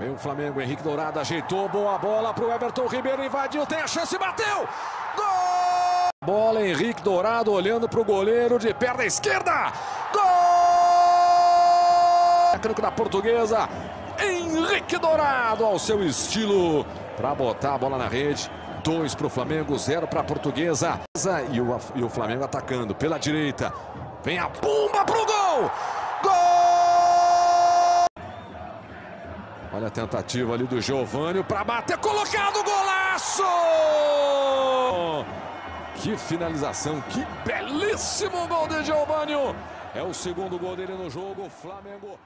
Vem o Flamengo, Henrique Dourado ajeitou, boa bola pro Everton Ribeiro, invadiu, tem a chance, bateu! Gol! Bola, Henrique Dourado olhando pro goleiro de perna esquerda. Gol! Técnico da portuguesa, Henrique Dourado, ao seu estilo, para botar a bola na rede. Dois para o Flamengo, zero para a portuguesa. E o, e o Flamengo atacando pela direita. Vem a bomba pro gol! Olha a tentativa ali do Giovânio para bater, colocado, golaço! Que finalização, que belíssimo gol de Giovânio! É o segundo gol dele no jogo, Flamengo.